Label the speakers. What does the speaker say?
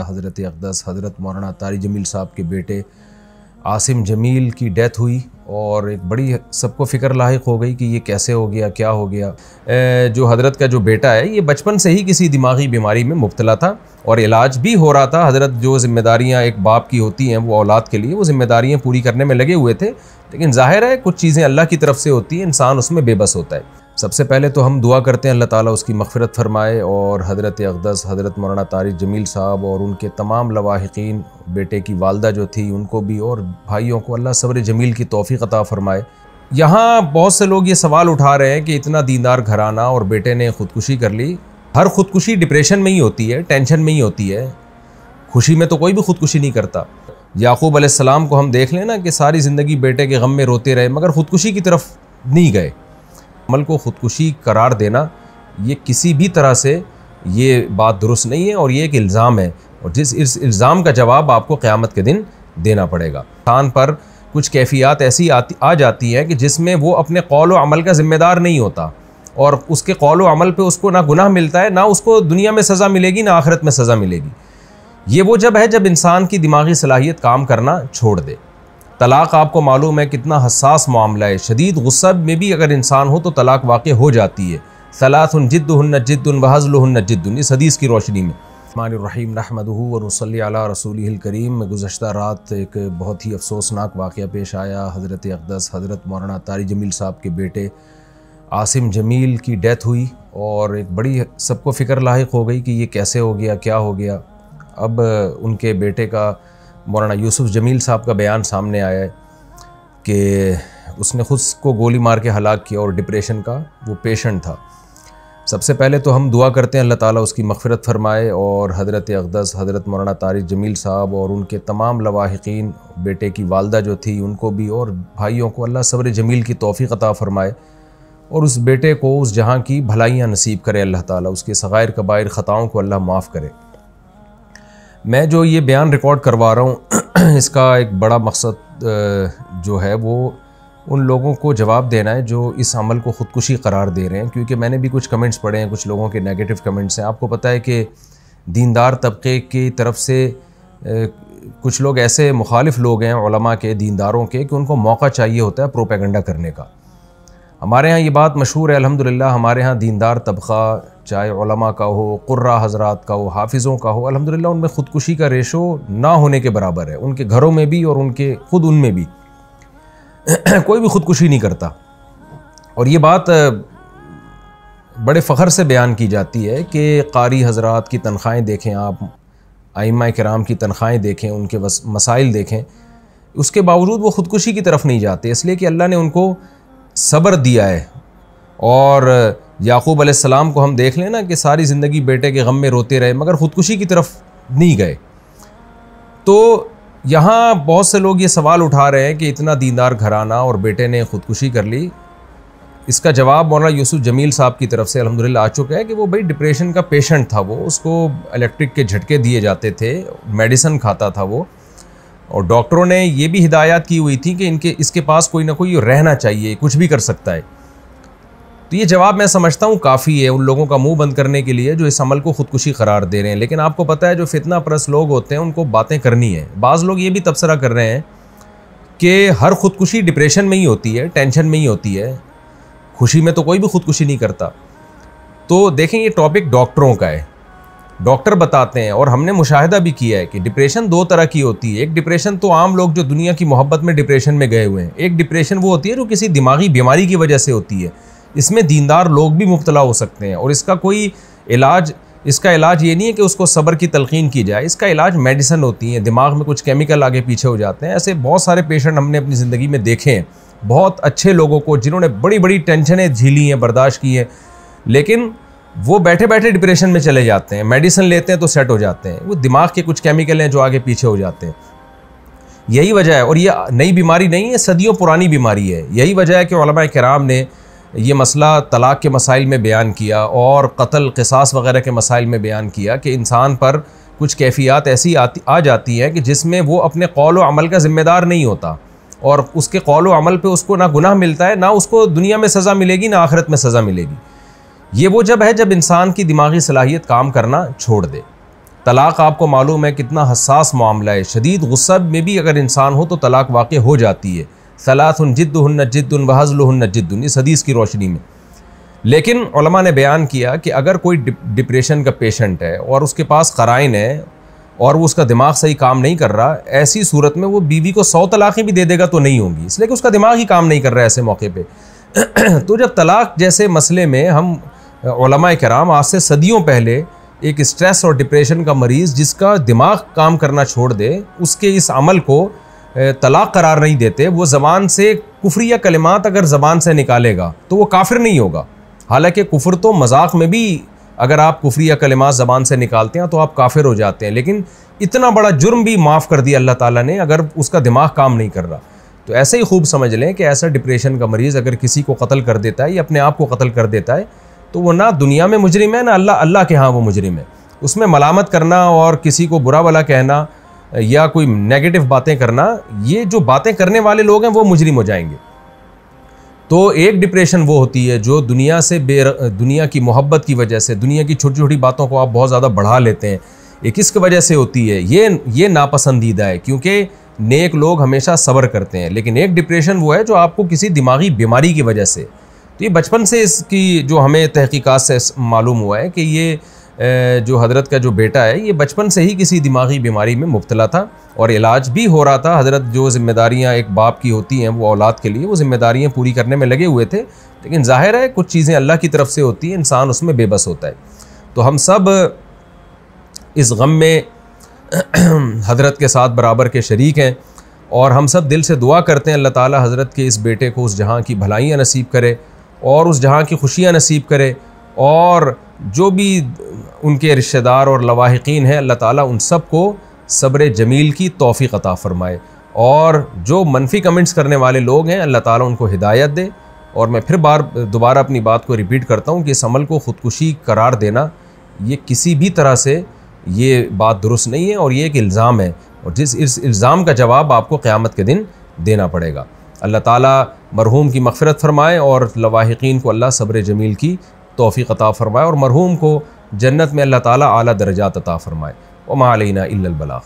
Speaker 1: हज़रत अकदस, हज़रत मौलाना तारी जमील साहब के बेटे आसिम जमील की डेथ हुई और एक बड़ी सबको फ़िक्र लाक हो गई कि ये कैसे हो गया, क्या हो गया। जो हज़रत का जो बेटा है, ये बचपन से ही किसी दिमागी बीमारी में मुबतला था और इलाज भी हो रहा था। हज़रत जो ज़िम्मेदारियाँ एक बाप की होती हैं, वो औलाद के लिए वो ज़िम्मेदारियाँ पूरी करने में लगे हुए थे, लेकिन ज़ाहिर है कुछ चीज़ें अल्लाह की तरफ़ से होती हैं, इंसान उसमें बेबस होता है। सबसे पहले तो हम दुआ करते हैं अल्लाह ताला उसकी मफ़रत फरमाए और हज़रत अकदस, हज़रत मौलाना तारिक जमील साहब और उनके तमाम लवाहिकीन, बेटे की वालदा जो थी, उनको भी और भाइयों को अल्लाह सब्र जमील की तोफ़ी अता फ़रमाए। यहाँ बहुत से लोग ये सवाल उठा रहे हैं कि इतना दीनदार घराना और बेटे ने ख़ुदकुशी कर ली। हर ख़ुदकुशी डिप्रेशन में ही होती है, टेंशन में ही होती है। खुशी में तो कोई भी ख़ुदकुशी नहीं करता। याकूब अलैहिस्सलाम को हम देख लें ना कि सारी ज़िंदगी बेटे के गम में रोते रहे, मगर ख़ुदकुशी की तरफ़ नहीं गए। अमल को ख़ुदकुशी, करार देना, ये किसी भी तरह से ये बात दुरुस्त नहीं है और ये एक इल्ज़ाम है और जिस इस इल्ज़ाम का जवाब आपको क़्यामत के दिन देना पड़ेगा। स्थान पर कुछ कैफियात ऐसी आती, आ जाती हैं कि जिसमें वो अपने कौल अमल का ज़िम्मेदार नहीं होता और उसके कौल अमल पे उसको ना गुनाह मिलता है, ना उसको दुनिया में सज़ा मिलेगी, ना आखिरत में सज़ा मिलेगी। ये वो जब है जब इंसान की दिमागी सलाहियत काम करना छोड़ दे। तलाक़ आपको मालूम है कितना हसास मामला है। शदीद गुस्सा में भी अगर इंसान हो तो तलाक़ वाक़ हो जाती है। सलातन जिद्दन जिद्दन वहज़लहन जिद्दन इस हदीस की रोशनी में। रहीम नहमद वसली रसूल करीम। में गुजशत रात एक बहुत ही अफसोसनाक वाक़ पेश आया। हज़रत अकदस, हज़रत मौलाना तारी जमील साहब के बेटे आसिम जमील की डेथ हुई और एक बड़ी सबको फ़िक्र लाक हो गई कि ये कैसे हो गया, क्या हो गया। अब उनके बेटे का मौलाना यूसुफ जमील साहब का बयान सामने आया है कि उसने खुद को गोली मार के हलाक किया और डिप्रेशन का वो पेशेंट था। सबसे पहले तो हम दुआ करते हैं अल्लाह ताला उसकी मफ़रत फरमाए और हज़रत अकदस, हज़रत मौलाना तारिक जमील साहब और उनके तमाम लवाहिकीन, बेटे की वालदा जो थी, उनको भी और भाइयों को अल्लाह सब्र जमील की तोफ़ी अता फ़रमाए और उस बेटे को उस जहाँ की भलाइयाँ नसीब करे अल्लाह ताला, उसके सग़ैर कबायर ख़ताओं को अल्लाह माफ़ करे। मैं जो ये बयान रिकॉर्ड करवा रहा हूँ, इसका एक बड़ा मकसद जो है वो उन लोगों को जवाब देना है जो इस अमल को ख़ुदकुशी करार दे रहे हैं। क्योंकि मैंने भी कुछ कमेंट्स पढ़े हैं, कुछ लोगों के नेगेटिव कमेंट्स हैं। आपको पता है कि दीनदार तबके की तरफ़ से कुछ लोग ऐसे मुखालिफ लोग हैं के, दीनदारों के, कि उनको मौका चाहिए होता है प्रोपेगंडा करने का। हमारे यहाँ ये बात मशहूर है, अल्हम्दुलिल्लाह, हमारे यहाँ दीनदार तबका चाहे का हो, कुर्रा हजरात का हो, हाफिज़ों का हो, अल्हम्दुलिल्लाह, उनमें ख़ुदकुशी का रेशो ना होने के बराबर है, उनके घरों में भी और उनके ख़ुद उनमें भी। कोई भी ख़ुदकुशी नहीं करता। और ये बात बड़े फ़ख्र से बयान की जाती है कि कारी हजरात की तनख्वाहें देखें आप आइमा कराम की तनख्वाहें देखें, उनके मसाइल देखें, उसके बावजूद वो ख़ुदकुशी की तरफ़ नहीं जाते, इसलिए कि अल्लाह ने उनको सब्र दिया है। और याकूब अलैहिस्सलाम को हम देख लें ना कि सारी ज़िंदगी बेटे के गम में रोते रहे, मगर ख़ुदकुशी की तरफ़ नहीं गए। तो यहाँ बहुत से लोग ये सवाल उठा रहे हैं कि इतना दीनदार घराना और बेटे ने ख़ुदकुशी कर ली। इसका जवाब मौलाना यूसुफ जमील साहब की तरफ़ से अलहमदिल्ला आ चुका है कि वो भाई डिप्रेशन का पेशेंट था वो, उसको इलेक्ट्रिक के झटके दिए जाते थे, मेडिसन खाता था वो। और डॉक्टरों ने ये भी हिदायत की हुई थी कि इनके, इसके पास कोई ना कोई रहना चाहिए, कुछ भी कर सकता है। तो ये जवाब मैं समझता हूँ, काफ़ी है उन लोगों का मुँह बंद करने के लिए जो इस अमल को ख़ुदकुशी करार दे रहे हैं। लेकिन आपको पता है जो फितना परस लोग होते हैं, उनको बातें करनी है। बाज़ लोग ये भी तबसरा कर रहे हैं कि हर ख़ुदकुशी डिप्रेशन में ही होती है, टेंशन में ही होती है। खुशी में तो कोई भी ख़ुदकुशी नहीं करता। तो देखें, ये टॉपिक डॉक्टरों का है। डॉक्टर बताते हैं और हमने मुशाहिदा भी किया है कि डिप्रेशन दो तरह की होती है। एक डिप्रेशन तो आम लोग जो दुनिया की मोहब्बत में डिप्रेशन में गए हुए हैं। एक डिप्रेशन वो होती है जो किसी दिमागी बीमारी की वजह से होती है। इसमें दीनदार लोग भी मुबतला हो सकते हैं और इसका कोई इलाज, इसका इलाज ये नहीं है कि उसको सब्र की तलखीन की जाए। इसका इलाज मेडिसन होती है। दिमाग में कुछ केमिकल आगे पीछे हो जाते हैं। ऐसे बहुत सारे पेशेंट हमने अपनी ज़िंदगी में देखे हैं। बहुत अच्छे लोगों को जिन्होंने बड़ी बड़ी टेंशनें झीली हैं, बर्दाश्त की हैं। लेकिन वो बैठे बैठे डिप्रेशन में चले जाते हैं मेडिसिन लेते हैं तो सेट हो जाते हैं। वो दिमाग के कुछ केमिकल हैं जो आगे पीछे हो जाते हैं। यही वजह है और ये नई बीमारी नहीं है, सदियों पुरानी बीमारी है। यही वजह है कि कराम ने ये मसला तलाक़ के मसाइल में बयान किया और कत्ल, कसास वगैरह के मसाइल में बयान किया कि इंसान पर कुछ कैफियत ऐसी आती, आ जाती हैं कि जिसमें वो अपने कौल अमल का ज़िम्मेदार नहीं होता। और उसके कौल अमल पे उसको ना गुनाह मिलता है, ना उसको दुनिया में सज़ा मिलेगी, ना आखिरत में सज़ा मिलेगी। ये वो जब है जब इंसान की दिमागी सलाहियत काम करना छोड़ दे। तलाक़ आपको मालूम है कितना हसास मामला है। शदीद गुस्सा में भी अगर इंसान हो तो तलाक़ वाक़ हो जाती है। सलातन जिद्दन जिद्दन वहज़लहन जिद्दन इस हदीस की रोशनी में। लेकिन ने बयान किया कि अगर कोई डिप्रेशन का पेशेंट है और उसके पास कराइन है और वो उसका दिमाग सही काम नहीं कर रहा, ऐसी सूरत में वो बीवी को सौ तलाक़ें भी दे देगा तो नहीं होंगी। इसलिए कि उसका दिमाग ही काम नहीं कर रहा है ऐसे मौके पे। तो जब तलाक जैसे मसले में हम कराम, आज से सदियों पहले एक स्ट्रेस और डिप्रेशन का मरीज़ जिसका दिमाग काम करना छोड़ दे, उसके इस अमल को तलाक करार नहीं देते, वो ज़बान से कुफरी या कलिमात अगर ज़बान से निकालेगा तो वो काफिर नहीं होगा। हालाँकि कुफर तो मज़ाक में भी अगर आप कुफरी या कलिमात ज़बान से निकालते हैं तो आप काफिर हो जाते हैं, लेकिन इतना बड़ा जुर्म भी माफ़ कर दिया अल्लाह ताला ने, अगर उसका दिमाग काम नहीं कर रहा। तो ऐसे ही खूब समझ लें कि ऐसा डिप्रेशन का मरीज़ अगर किसी को कत्ल कर देता है या अपने आप को कत्ल कर देता है तो वो ना दुनिया में मुजरिम है, ना अल्लाह अल्लाह के यहाँ वो मुजरिम है। उसमें मलामत करना और किसी को बुरा भला कहना या कोई नेगेटिव बातें करना, ये जो बातें करने वाले लोग हैं वो मुजरिम हो जाएँगे। तो एक डिप्रेशन वो होती है जो दुनिया से बे, दुनिया की मोहब्बत की वजह से, दुनिया की छोटी छोटी बातों को आप बहुत ज़्यादा बढ़ा लेते हैं। ये किस वजह से होती है? ये ये नापसंदीदा है, क्योंकि नेक लोग हमेशा सब्र करते हैं। लेकिन एक डिप्रेशन वो है जो आपको किसी दिमागी बीमारी की वजह से तो ये बचपन से इसकी जो हमें तहकीकात से मालूम हुआ है कि ये जो हज़रत का जो बेटा है, ये बचपन से ही किसी दिमागी बीमारी में मुबतला था और इलाज भी हो रहा था। हज़रत जो ज़िम्मेदारियाँ एक बाप की होती हैं, वो औलाद के लिए, वो ज़िम्मेदारियाँ पूरी करने में लगे हुए थे, लेकिन ज़ाहिर है कुछ चीज़ें अल्लाह की तरफ़ से होती हैं, इंसान उसमें बेबस होता है। तो हम सब इस गम में हज़रत के साथ बराबर के शरीक हैं और हम सब दिल से दुआ करते हैं अल्लाह ताला हज़रत के इस बेटे को उस जहाँ की भलाइयाँ नसीब करे। और उस जहाँ की खुशियाँ नसीब करे और जो भी उनके रिश्तेदार और लवाहिकीन हैं, अल्लाह ताला उन सबको सब्र जमील की तोफ़ी अता फ़रमाए। और जो मनफी कमेंट्स करने वाले लोग हैं, अल्लाह ताला उनको हिदायत दे। और मैं फिर बार, दोबारा अपनी बात को रिपीट करता हूँ कि इस अमल को ख़ुदकुशी, करार देना, ये किसी भी तरह से ये बात दुरुस्त नहीं है और ये एक इल्ज़ाम है। और जिस इस इल्ज़ाम का जवाब आपको क़्यामत के दिन देना पड़ेगा। अल्लाह ताला मरहूम की मफ़रत फरमाएँ और लवाहिकीन को अल्लाह सब्र जमील की तोफ़ी अता फ़रमाए और मरहूम को जन्नत में अल्लाह ताली अली दर्जात अता फ़रमाए। वमा अलैना इल्लल बलाग़।